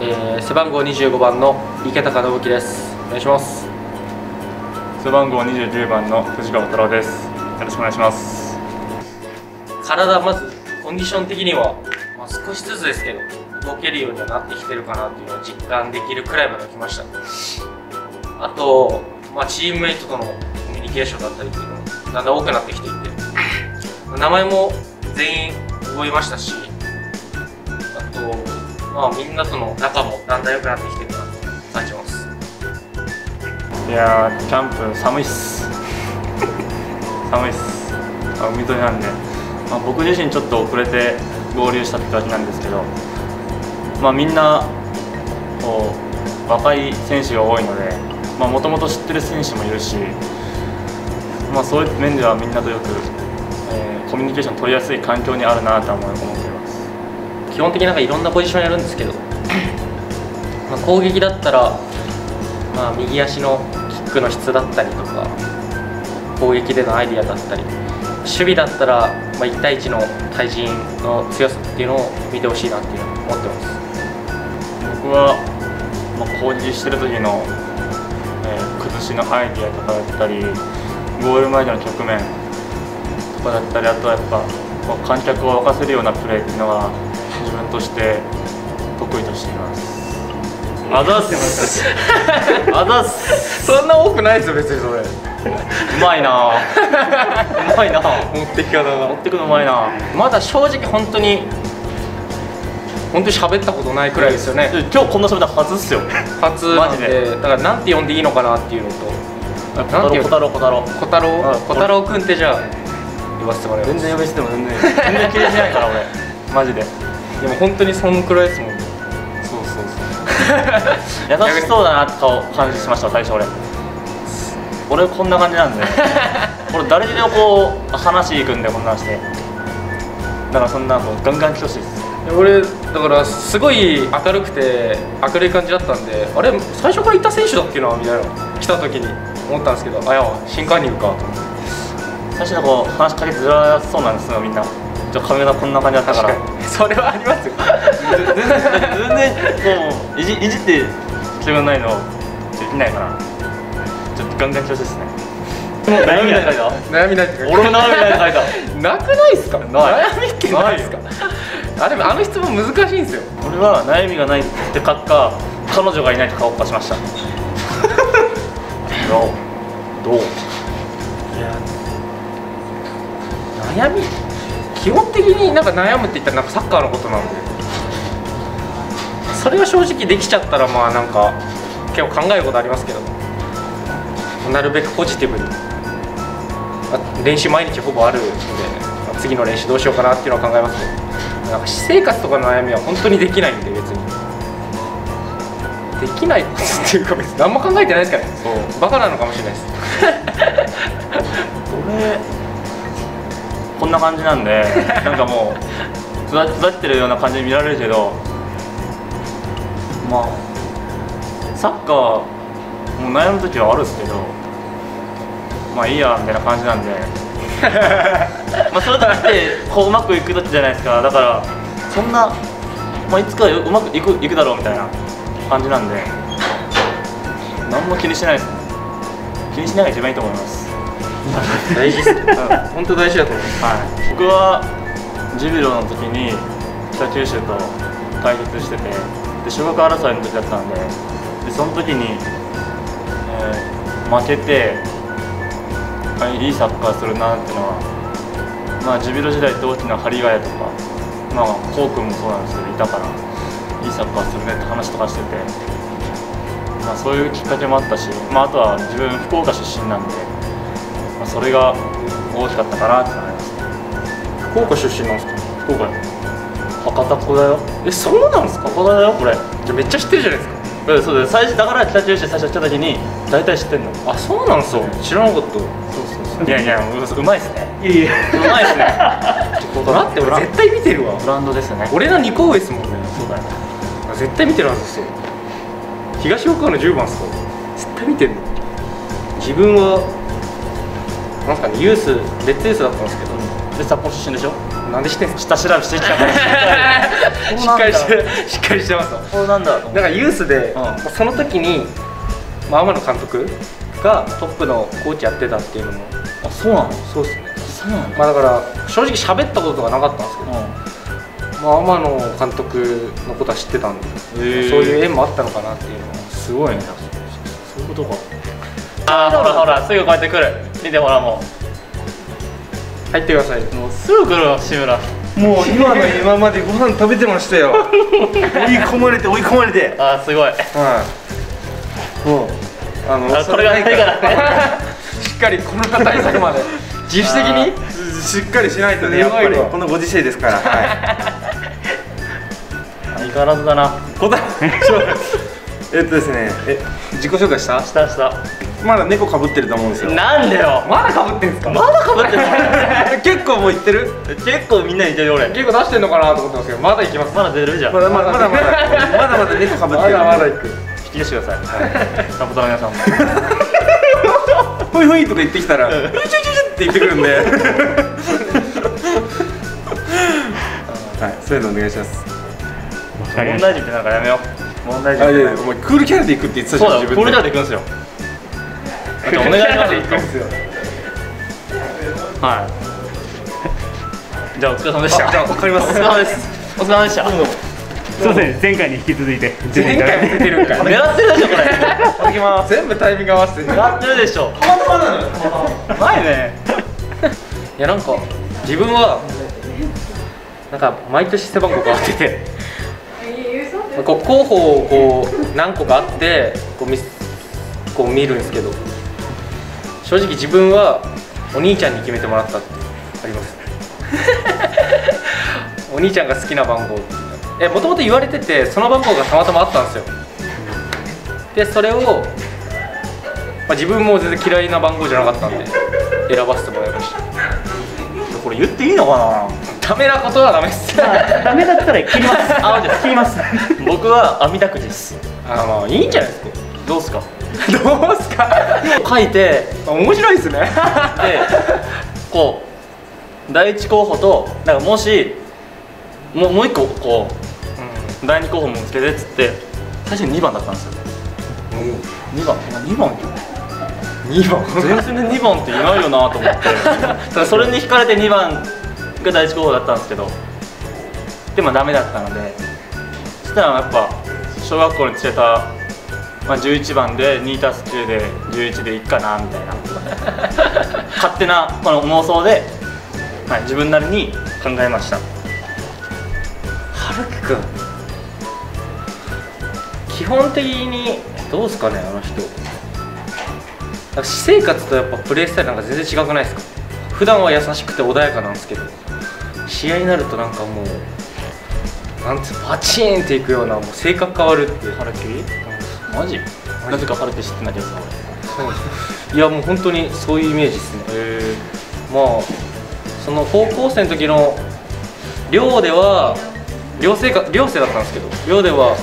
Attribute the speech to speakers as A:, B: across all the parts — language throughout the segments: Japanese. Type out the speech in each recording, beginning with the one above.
A: えー、背番号25番の池高信樹です。お願いします。
B: 背番号29番の藤川太郎です。よろしくお願いします。
A: 体まずコンディション的には、まあ、少しずつですけど動けるようにはなってきてるかなっていうのを実感できるくらいまで来ました。あと、まあ、チームメイトとのコミュニケーションだったりっていうのもだんだん多くなってきていて名前も全員覚えましたしまあ、みんなとの仲もだんだん良くなってきてるなと感じます。
B: いやーキャンプ寒いっす。寒いっす。海沿いなんで、まあ、僕自身ちょっと遅れて合流したって感じなんですけどまあみんなこう若い選手が多いのでもともと知ってる選手もいるし、まあ、そういう面ではみんなとよく、えーコミュニケーション取りやすい環境にあるなとは思い思っています
A: 基本的になんかいろんなポジションやるんですけど、まあ、攻撃だったら、まあ、右足のキックの質だったりとか攻撃でのアイディアだったり守備だったら、まあ、1対1の対人の強さっていうのを見てほしいなっていうのを思ってます。
B: 僕は、まあ、攻撃してる時の、えー崩しのアイディアとかだったりゴール前での局面とかだったりあとはやっぱ、観客を沸かせるようなプレーっていうのはとして得意としています。あざっす。あざっす。
A: そんな多くないですよ別にそれ。
B: うまいな。うまいな。
A: 持ってき方
B: 持ってくのうまいな。
A: まだ正直本当に本当に喋ったことないくらいですよね。
B: 今日こんな喋ったら初っすよ。
A: 初
B: マジで。
A: だからなんて呼んでいいのかなっていうのと。
B: 小太郎小太郎小太郎。
A: 小太郎？
B: うん。
A: 小太郎くんってじゃあ呼ばせてもらいます。
B: 全然呼び捨ても全然。全然気にしないから俺。マジで
A: でも本当にそんくらいですもん。ね
B: そうそうそう。優しそうだなって顔感じしました最初俺。俺こんな感じなんで。俺誰にでもこう話行くんでこんなんしてだからそんなこうガンガン来てほしいです。
A: 俺だからすごい明るくて明るい感じだったんであれ最初からいた選手だっけなみたいな。来た時に思ったんですけどあいや新加入かと思って。
B: 最初はこう話しかけづらそうなんですよみんな。ちょ髪型こんな感じだったから
A: それはありますよ。
B: 全然全然こういじいじって来てくれないのできないから。ちょっとガンガン来てほしいですね。悩みない
A: 悩みないって
B: 俺も悩みない書いた
A: なくないですか？
B: ない。
A: 悩みってないですか？あでもあの質問難しいんですよ。
B: 俺は悩みがないって書くか彼女がいないと書こうかしました。どう？どう？
A: いや悩み基本的になんか悩むって言ったらなんかサッカーのことなんで。それが正直できちゃったらまあなんか結構考えることありますけど。なるべくポジティブに。練習毎日ほぼあるんで次の練習どうしようかなっていうのは考えますけど。なんか私生活とかの悩みは本当にできないんで別に。できないっていうか別に何も考えてないです。からね
B: そう
A: バカなのかもしれないです。
B: 俺こんな感じなんでなんかもう育育ってるような感じに見られるけどまあサッカーもう悩む時はあるんですけどまあいいやみたいな感じなんで。まあそれだってこううまくいく時じゃないですか。だからそんな、まあ、いつかうまくいくいくだろうみたいな感じなんで。何も気にしないですね気にしないが一番いいと思います
A: 大事です本当大事だと思います
B: はい、僕はジュビロの時に北九州と対決しててで小学争いの時だったんででその時に、えー負けてあいいサッカーするなっていうのは、まあ、ジュビロ時代同期の針ヶ谷とか、まあ、コウ君もそうなんですけどいたからいいサッカーするねって話とかしてて、まあ、そういうきっかけもあったし、まあ、あとは自分福岡出身なんで、それが大きかったかなって思います。
A: 福岡出身なんですか？
B: 福岡博多っ子だよ。
A: えそうなんですか？
B: 博多だよ。これ
A: じゃあめっちゃ知ってるじゃないですか。
B: えそうだよ最初だから北九州最初来た時に大体知ってんの
A: あそうなんですよ知らなかった
B: そうそうそういやいやううまいっすね
A: いやいや
B: うまいっすね
A: 待って俺絶対見てるわ
B: ブランドですね
A: 俺の2個上ですもんね
B: そうだよ
A: 絶対見てるはずですよ東岡の10番っすか絶対見てる自分はなんすかねユースレッツユースだったんですけど
B: で札幌出身でしょ？
A: なんで知ってん
B: 下調べしてきたから
A: しっかりしてしっかりしてますわ
B: そうなんだ。
A: だからユースで、
B: うん。
A: その時に、まあ、天野監督がトップのコーチやってたっていうのも。
B: あそうなの？
A: そうですね。
B: そうなん
A: まあだから正直喋ったことがなかったんですけど、まあ、天野監督のことは知ってたんで、そういう縁もあったのかなっていうのは。
B: すごいね。そういうことかあーほらほらすぐこうやって来る。見てほらも
A: 入ってください。う
B: もうすぐ来るわ志村。
C: もう今の今までご飯食べてましたよ。追い込まれて追い込まれて。
B: あーすごい。
C: はい。もうあの
B: あこれがないから。ね。
A: しっかりコロナ対策まで。自主的に
C: しっかりしないとねやっぱりこのご時世ですから。はい。
B: 相変わらずだな。
C: 答ええっとですねえ自己紹介した？
B: したした
C: まだ猫かぶってると思うんですよ。
B: なんでよ。
A: まだかぶってんすか？
B: まだかぶってる
C: 結構もう言ってる？
B: 結構みんなに言ってるよ俺。
A: 結構出してんのかなと思ってますけどまだいきます。
B: まだ出るじゃん。
C: まだまだまだまだ。まだまだ猫かぶってる。
A: まだまだいく。
B: 引き出してください。サポーターの皆さん。も
C: ほいほいとか言ってきたら「うちゅちゅちゅ」って言ってくるんで。はいそういうのお願いします。
B: 問題児ってなんかやめよう。問題児
C: あい
B: ってなんか。
C: やいやお前クールキャラで行くって言ってたじ
B: そうだ
C: ゃん自分
B: これじゃで行くんですよお願いします
A: いくんすよ
B: はいじゃあお疲れ様でした。
C: あじゃあわかります
B: お疲れ様です。お疲れ様でした。
D: すいません前回に引き続いて
A: 前回も出てるんかい
B: 狙ってるでしょこれ。
C: 行きます
A: 全部タイミング合わせて。る
B: 狙ってるでしょ。前ね。
A: いやなんか自分はなんか毎年背番号変わってて。こう候補をこう何個かあってこう見こう見るんですけど正直自分はお兄ちゃんに決めてもらったってあります お兄ちゃんが好きな番号。えもともと言われててその番号がたまたまあったんですよ。でそれを、まあ、自分も全然嫌いな番号じゃなかったんで選ばせてもらいました。
B: これ言っていいのか
A: ダメなことはダメっす。
D: ダメだったら切ります。
B: あじゃあ
D: 切ります。
B: な僕は網だくじです。
A: あまあいいんじゃないですか。
B: どうっすか？
A: どうすか？
B: 書いて。
A: 面白いですね。
B: でこう第一候補となんかもしもうもう一個こう第二候補もつけてっつって最初に2番だったんですよ。2番。2番って
A: 2番？
B: 前線で2番っていないよなと思って。それに引かれて2番が第一候補だったんですけど。でもダメだったので。そしたらやっぱ小学校に連れた、まあ、11番で2たす9で11でいいかなみたいな。勝手なこの妄想で、はい、自分なりに考えました。
A: 春樹くん。基本的にどうすかねあの人。私生活とやっぱプレースタイルなんか全然違くないですか？普段は優しくて穏やかなんですけど。試合になるとなんかもうなんつうパチーンっていくようなもう性格変わるって。
B: 春樹マジ？なぜか春樹知ってんだけどさ
A: いやもう本当にそういうイメージですね。まあその高校生の時の寮では寮生か寮生だったんですけど寮では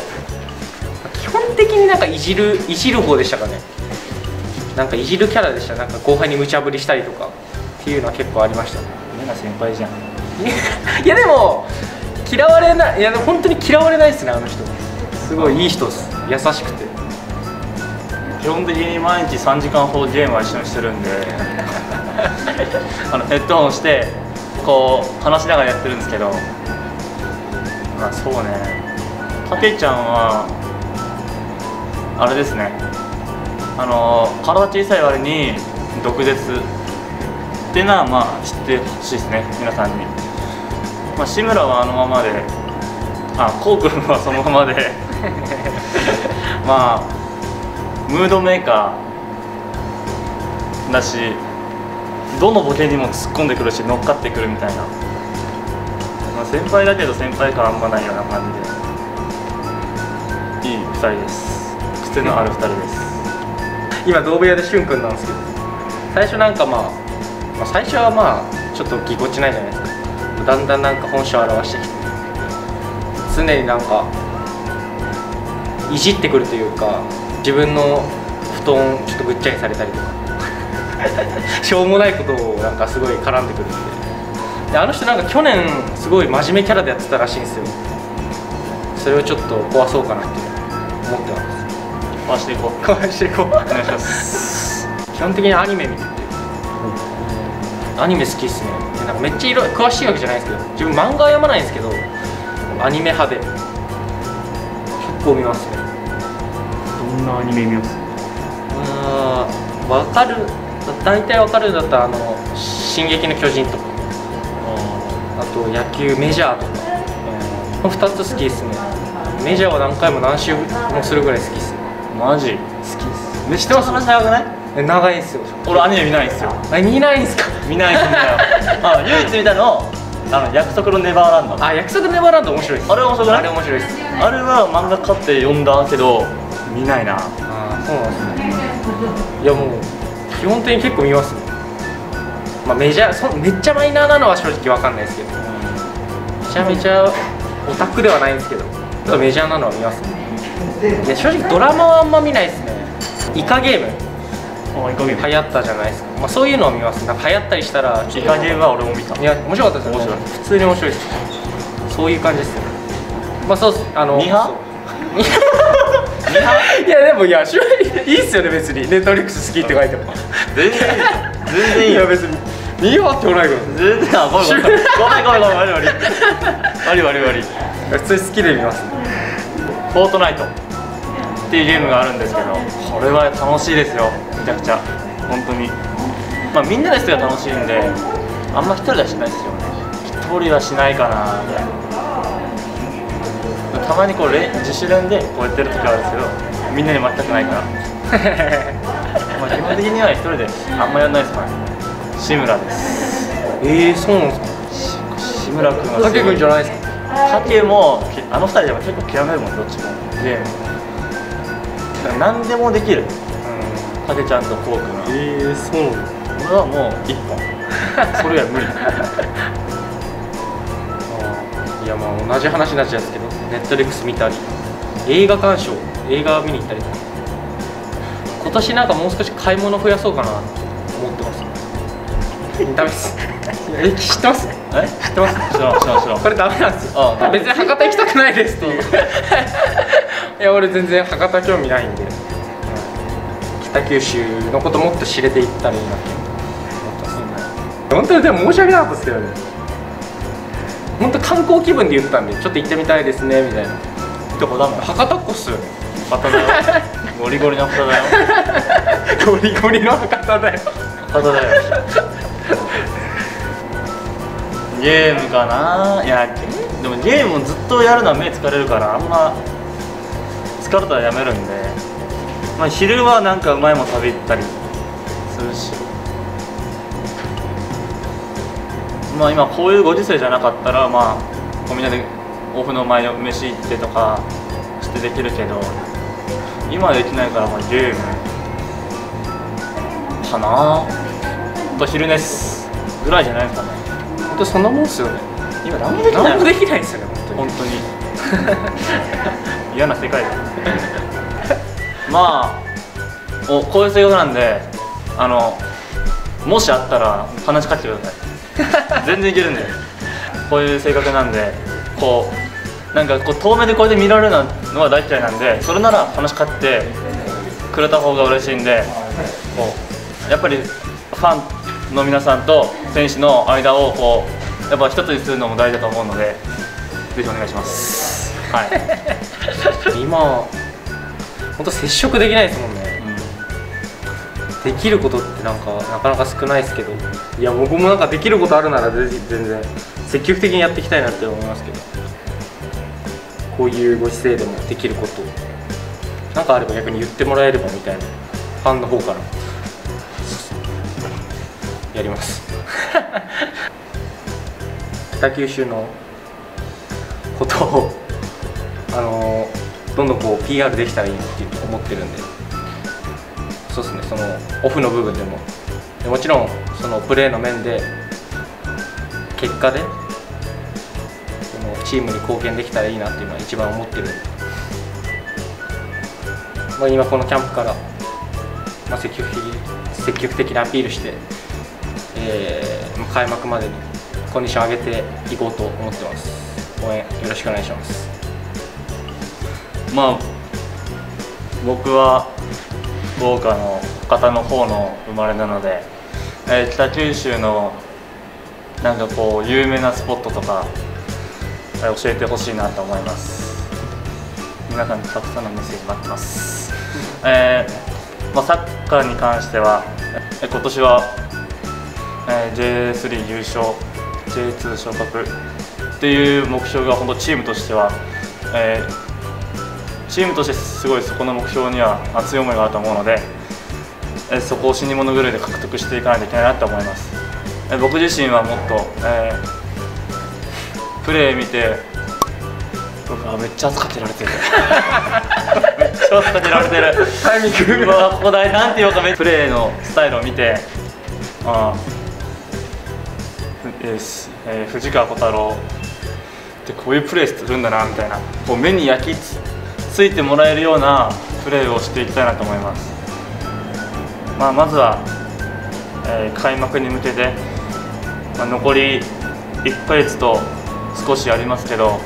A: 基本的になんかいじるいじる方でしたかね。なんかいじるキャラでした。なんか後輩に無茶ぶりしたりとかっていうのは結構ありましたね。
B: えな先輩じゃん。
A: いやでも嫌われないいやでも本当に嫌われないですねあの人。すごいいい人です。優しくて
B: 基本的に毎日3時間ほどゲームは一緒にしてるんであのヘッドホンしてこう話しながらやってるんですけどまあそうね。たけちゃんはあれですね。あの体小さい割に毒舌っていうのはまあ知ってほしいですね。皆さんに、まあ、志村はあのままで。あこうくんはそのままで。まあムードメーカーだしどのボケにも突っ込んでくるし乗っかってくるみたいな、まあ、先輩だけど先輩感あんまないような感じで。いい2人です。癖のある2人です。
A: 今同部屋でしゅんくんなんですけど。最初なんかまあ、まあ、最初はまあちょっとぎこちないじゃないですか。だんだんなんか本性を表してきて。常になんかいじってくるというか自分の布団ちょっとぐっちゃにされたりとか。しょうもないことをなんかすごい絡んでくるんで。であの人なんか去年すごい真面目キャラでやってたらしいんですよ。それをちょっと壊そうかなって思ってます。
B: 回していこう。
A: 壊していこう。
B: お願いします。
A: 基本的にアニメ見てて、アニメ好きっすね。でなんかめっちゃ色詳しいわけじゃないですけど自分漫画は読まないんですけどアニメ派で結構見ますね。
D: どんなアニメ見ます。
A: あーわかる大体わかるんだったらあの「進撃の巨人」とか。あと野球メジャーとか。この2つ好きっすね。メジャーは何回も何周もするぐらい好きっすね。
B: マジ？
A: 好きっす。
B: めっちゃ話長くない？
A: え長いんすよ。
B: 俺アニメ見ないんですよ。
A: あ見ないんすか？
B: 見ないんだよあ唯一見たのあの約束のネバーランド。あ
A: あ約束ネバーランド面白いっす。
B: れ面白くない
A: あれ面白いっす。
B: あれは漫画買って読んだけど見ないな。
A: ああそうなんですね。いやもう基本的に結構見ますね。まあメジャーそめっちゃマイナーなのは正直わかんないですけど。めちゃめちゃオタクではないんですけど。メジャーなのは見ますね。いや正直ドラマはあんま見ないですね。イカゲーム。流行ったじゃないですか、まあ、そういうのを見ます。なんか流行ったりしたら
B: イカゲームは俺も見た。
A: いや面白かったですよ。
B: 面白い。
A: 普通に面白いです。そういう感じですね。まあそうっす。あの
B: ミハ？
A: いやでもいやいいっすよね別に。ネットフリックス好きって書いても。
B: 全然いいよ全然いいよ。
A: いや別にミハってもないけど
B: 全然あごめんごめん。ごめんごめん悪い悪い。悪い悪い悪い。
A: 普通に好きで見ます。ね
B: フォートナイト。っていうゲームがあるんですけどこれは楽しいですよ。めちゃくちゃ。本当に。まあみんなですが楽しいんであんま一人ではしないですよね。一人はしないかなみたいなたまにこう連自主練でこうやってる時はあるんですけどみんなに負けたくないから。まあ基本的には一人であんまやんないですから志村です。
A: えー、そうなんですか？
B: 志村君はすごい
A: 竹君じゃないですか？
B: 竹もきあの二人でも結構極めるもんどっちも。で何でもできる。竹ちゃんとこう君は。
A: えー、そう
B: 俺はもう一本。それは無理
A: いやまあ同じ話になっちゃうんですけどネットリックス見たり映画鑑賞映画見に行ったりとか。今年なんかもう少し買い物増やそうかなと思ってます。ダメです。え知ってます？
B: え？
A: 知ってます？
B: 知らん知らん知らん。
A: これダメなんですよ。
B: あ
A: 別に博多行きたくないですっていう。いや俺全然博多興味ないんで、北九州のこともっと知れていったらいいなって思ってます。本当にでも申し訳なかったですけどね本当観光気分で言ったんでちょっと行ってみたいですねみたいな。
B: どこだもん
A: 博多っ子っすよね。
B: 博多だよ。ゴリゴリの博多だよ。
A: ゴリゴリの博多だよ。
B: 博多だよ。ゲームかな？いやでもゲームをずっとやるのは目疲れるからあんま疲れたらやめるんで、まあ、昼はなんかうまいもん食べ行ったりするしまあ今こういうご時世じゃなかったらまあみんなでオフの前の飯行ってとかしてできるけど今はできないからまあゲームかな？と昼寝すぐらいじゃないですかね
A: 本当そんなもんっすよね。
B: 今何もできない。
A: 何もできないですよね本
B: 本当に。嫌な世界。だまあおこういう性格なんであのもしあったら話しかけてください 全然いけるんでこういう性格なんでこうなんかこう遠目でこうやって見られるのは大嫌いなんでそれなら話しかけてくれた方が嬉しいんでこうやっぱりファンの皆さんと選手の間をこうやっぱ一つにするのも大事だと思うのでぜひお願いします。はい、
A: 今本当接触できないですもんね。できることってなんかなかなか少ないですけど。いや僕もなんかできることあるなら全然。積極的にやっていきたいなって思いますけど。こういうご時世でもできること。なんかあれば逆に言ってもらえればみたいな。ファンの方から。やります。北九州のことをあのどんどんこう PR できたらいいなっていう思ってるんで。そうですねそのオフの部分でも。でもちろんそのプレーの面で結果でそのチームに貢献できたらいいなっていうのは一番思ってる。んで、まあ、今このキャンプから、まあ、積極的積極的にアピールして、えー開幕までにコンディション上げていこうと思ってます。応援よろしくお願いします。
B: まあ僕は福岡の博多の方の生まれなので、えー北九州のなんかこう有名なスポットとか、えー教えてほしいなと思います。皆さんにたくさんのメッセージ待ってます、えーまあ、サッカーに関してはえー今年は、えー J3 優勝 J2 昇格っていう目標が本当チームとしては、えーチームとしてすごいそこの目標には熱い思いがあると思うので、えーそこを死に物狂いで獲得していかないといけないなと思います、えー僕自身はもっと、えープレー見て僕はめっちゃ汗かけられてる。めっちゃ汗かけられてる。タイミングここだなんていうかプレーのスタイルを見てあーええー藤川小太郎ってこういうプレーするんだなみたいな。こう目に焼きつついてもらえるようなプレーをしていきたいなと思います、まあ、まずは、えー開幕に向けて、まあ、残り1ヶ月と少しありますけど、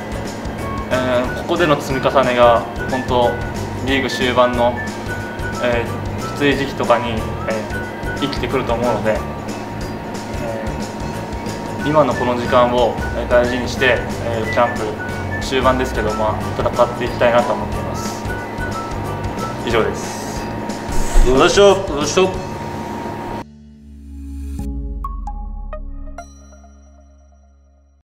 B: えーここでの積み重ねが本当リーグ終盤の、えーきつい時期とかに、えー生きてくると思うので、えー今のこの時間をえ大事にして、えーキャンプ終盤ですけど、まあ、戦っていきたいなと思っています。以上です。
C: どうしよう？
A: どうしよう？